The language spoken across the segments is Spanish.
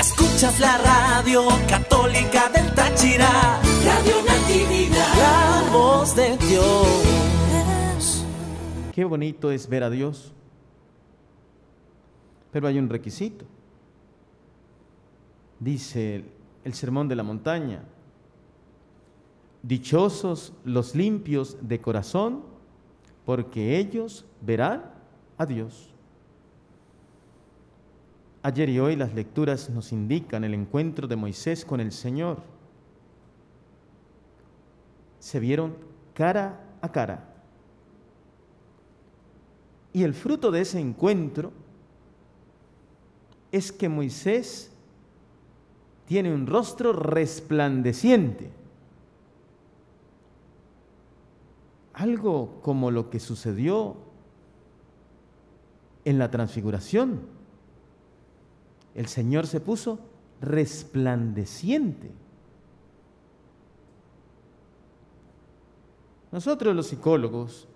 Escuchas la radio católica del Táchira. Radio Natividad. La voz de Dios. Qué bonito es ver a Dios. Pero hay un requisito. Dice el sermón de la montaña. Dichosos los limpios de corazón, porque ellos verán a Dios. Ayer y hoy las lecturas nos indican el encuentro de Moisés con el Señor. Se vieron cara a cara. Y el fruto de ese encuentro es que Moisés tiene un rostro resplandeciente. Algo como lo que sucedió en la transfiguración. El Señor se puso resplandeciente. Nosotros los psicólogos,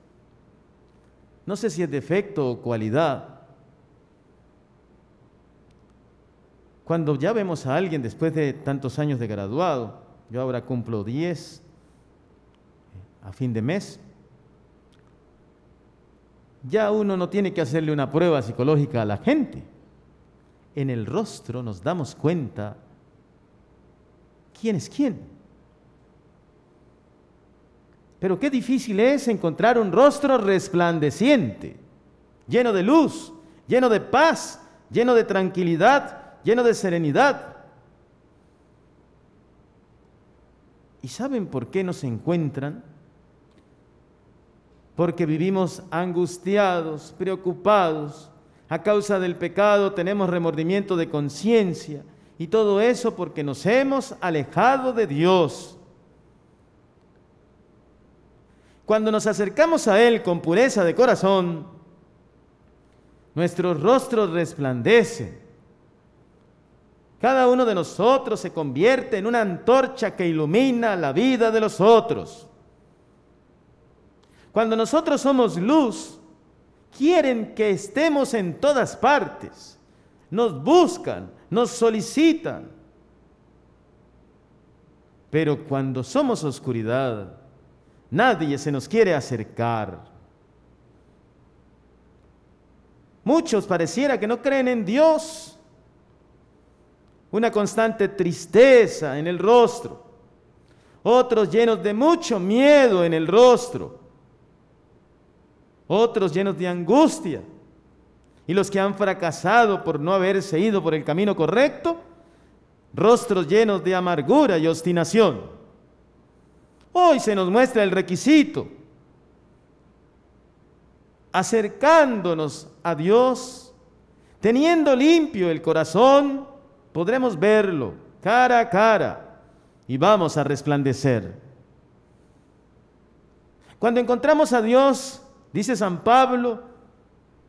no sé si es defecto o cualidad, cuando ya vemos a alguien después de tantos años de graduado, yo ahora cumplo 10 a fin de mes, ya uno no tiene que hacerle una prueba psicológica a la gente. En el rostro nos damos cuenta quién es quién. Pero qué difícil es encontrar un rostro resplandeciente, lleno de luz, lleno de paz, lleno de tranquilidad, lleno de serenidad. ¿Y saben por qué no se encuentran? porque vivimos angustiados, preocupados. A causa del pecado tenemos remordimiento de conciencia y todo eso porque nos hemos alejado de Dios. Cuando nos acercamos a Él con pureza de corazón, nuestros rostros resplandecen. Cada uno de nosotros se convierte en una antorcha que ilumina la vida de los otros. Cuando nosotros somos luz, quieren que estemos en todas partes. Nos buscan, nos solicitan. Pero cuando somos oscuridad, nadie se nos quiere acercar. Muchos pareciera que no creen en Dios. Una constante tristeza en el rostro. Otros llenos de mucho miedo en el rostro otros llenos de angustia. Y los que han fracasado por no haberse ido por el camino correcto, rostros llenos de amargura y obstinación. Hoy se nos muestra el requisito. Acercándonos a Dios, teniendo limpio el corazón, podremos verlo cara a cara y vamos a resplandecer. Cuando encontramos a Dios, Dice San Pablo,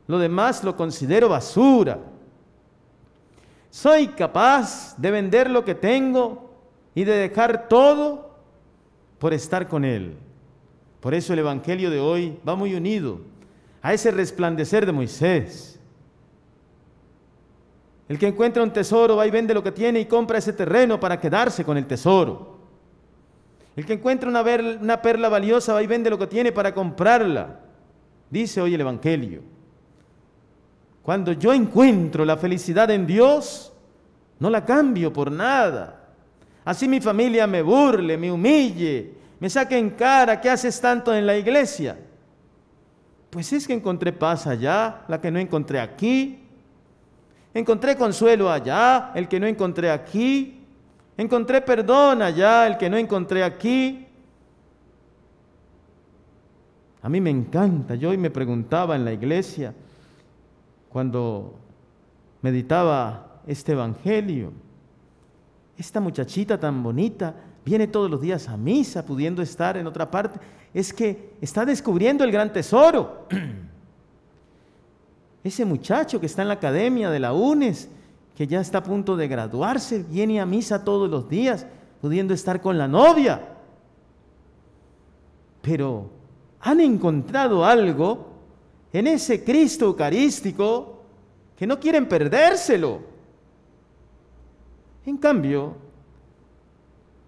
lo demás lo considero basura. Soy capaz de vender lo que tengo y de dejar todo por estar con Él. Por eso el Evangelio de hoy va muy unido a ese resplandecer de Moisés. El que encuentra un tesoro va y vende lo que tiene y compra ese terreno para quedarse con el tesoro. El que encuentra una, perla valiosa va y vende lo que tiene para comprarla. Dice hoy el Evangelio, cuando yo encuentro la felicidad en Dios, no la cambio por nada. Así mi familia me burle, me humille, me saque en cara, ¿qué haces tanto en la iglesia? Pues es que encontré paz allá, la que no encontré aquí. Encontré consuelo allá, el que no encontré aquí. Encontré perdón allá, el que no encontré aquí. A mí me encanta. Yo hoy me preguntaba en la iglesia, cuando meditaba este Evangelio, esta muchachita tan bonita viene todos los días a misa, pudiendo estar en otra parte, es que está descubriendo el gran tesoro. Ese muchacho que está en la academia de la UNES, que ya está a punto de graduarse, viene a misa todos los días, pudiendo estar con la novia. Pero han encontrado algo en ese Cristo eucarístico que no quieren perdérselo. En cambio,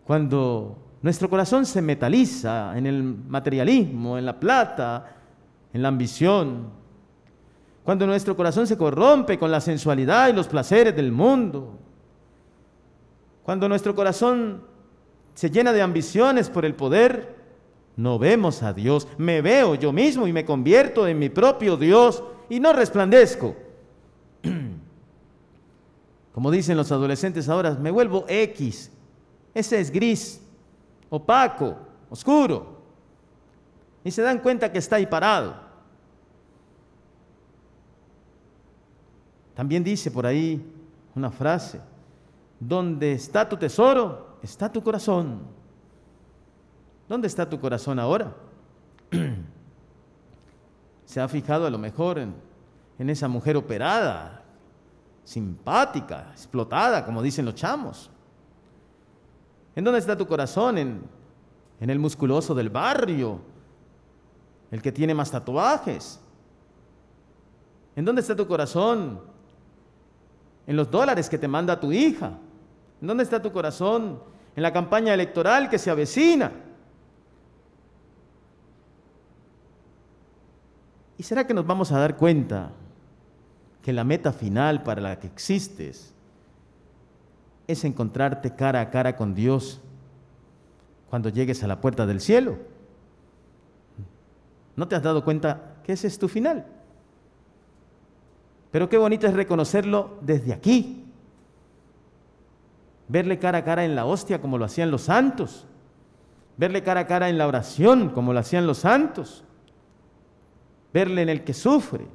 cuando nuestro corazón se metaliza en el materialismo, en la plata, en la ambición, cuando nuestro corazón se corrompe con la sensualidad y los placeres del mundo, cuando nuestro corazón se llena de ambiciones por el poder, no vemos a Dios. Me veo yo mismo y me convierto en mi propio Dios y no resplandezco. Como dicen los adolescentes ahora, me vuelvo X. Ese es gris, opaco, oscuro. Y se dan cuenta que está ahí parado. También dice por ahí una frase, donde está tu tesoro, está tu corazón. ¿Dónde está tu corazón ahora? Se ha fijado a lo mejor en, en, esa mujer operada, simpática, explotada, como dicen los chamos. ¿En dónde está tu corazón? En, en el musculoso del barrio, el que tiene más tatuajes. ¿En dónde está tu corazón? En los dólares que te manda tu hija. ¿En dónde está tu corazón? En la campaña electoral que se avecina. ¿Y será que nos vamos a dar cuenta que la meta final para la que existes es encontrarte cara a cara con Dios cuando llegues a la puerta del cielo? ¿No te has dado cuenta que ese es tu final? Pero qué bonito es reconocerlo desde aquí, verle cara a cara en la hostia como lo hacían los santos, verle cara a cara en la oración como lo hacían los santos, verle en el que sufre.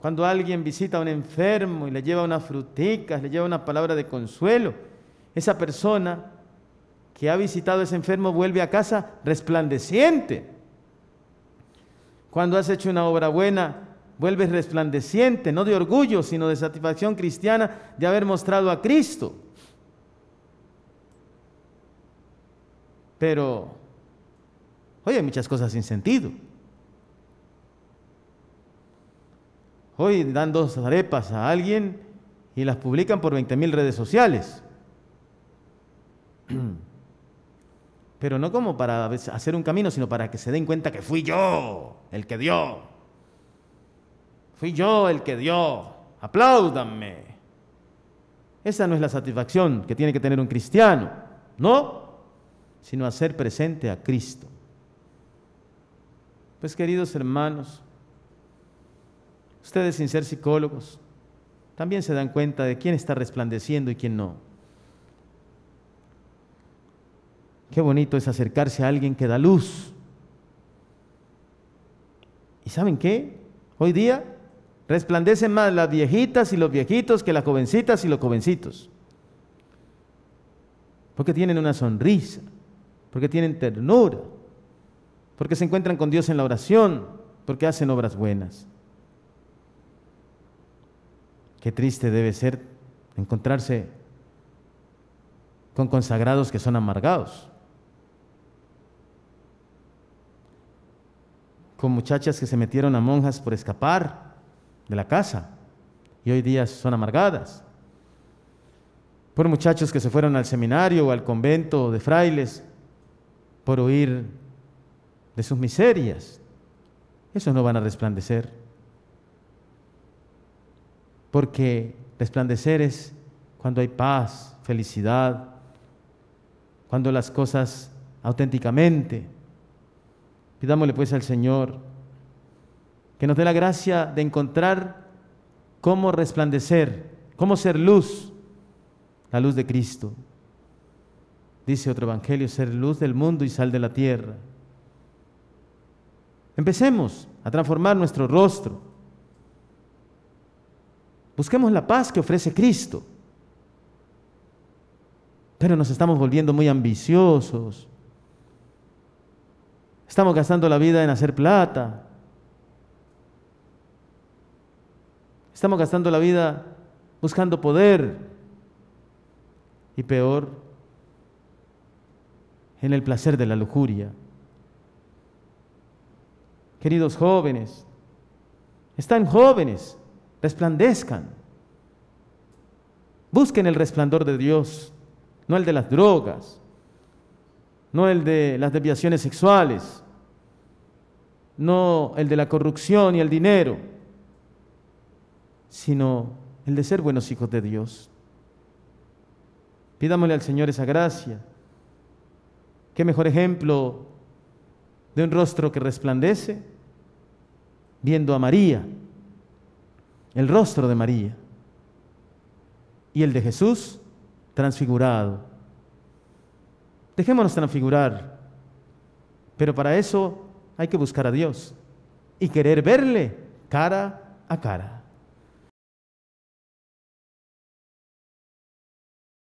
Cuando alguien visita a un enfermo y le lleva unas fruticas, le lleva una palabra de consuelo, esa persona que ha visitado a ese enfermo vuelve a casa resplandeciente. Cuando has hecho una obra buena, vuelves resplandeciente, no de orgullo, sino de satisfacción cristiana de haber mostrado a Cristo. Pero hay muchas cosas sin sentido. Hoy dan dos arepas a alguien y las publican por 20 mil redes sociales. Pero no como para hacer un camino, sino para que se den cuenta que fui yo el que dio. Fui yo el que dio. Apláudanme. Esa no es la satisfacción que tiene que tener un cristiano, no, sino hacer presente a Cristo. Pues queridos hermanos, ustedes sin ser psicólogos, también se dan cuenta de quién está resplandeciendo y quién no. Qué bonito es acercarse a alguien que da luz. ¿Y saben qué? Hoy día Resplandecen más las viejitas y los viejitos que las jovencitas y los jovencitos. Porque tienen una sonrisa, porque tienen ternura, porque se encuentran con Dios en la oración, porque hacen obras buenas. Qué triste debe ser encontrarse con consagrados que son amargados, con muchachas que se metieron a monjas por escapar, de la casa y hoy día son amargadas. Por muchachos que se fueron al seminario o al convento de frailes por huir de sus miserias. Esos no van a resplandecer. Porque resplandecer es cuando hay paz, felicidad, cuando las cosas auténticamente. Pidámosle pues al Señor que nos dé la gracia de encontrar cómo resplandecer, cómo ser luz, la luz de Cristo. Dice otro evangelio, ser luz del mundo y sal de la tierra. Empecemos a transformar nuestro rostro. Busquemos la paz que ofrece Cristo. Pero nos estamos volviendo muy ambiciosos. Estamos gastando la vida en hacer plata, Estamos gastando la vida buscando poder y peor, en el placer de la lujuria. Queridos jóvenes, están jóvenes, resplandezcan. Busquen el resplandor de Dios, no el de las drogas, no el de las desviaciones sexuales, no el de la corrupción y el dinero, sino el de ser buenos hijos de Dios. Pidámosle al Señor esa gracia. Qué mejor ejemplo de un rostro que resplandece viendo a María, el rostro de María, y el de Jesús transfigurado. Dejémonos transfigurar, pero para eso hay que buscar a Dios y querer verle cara a cara.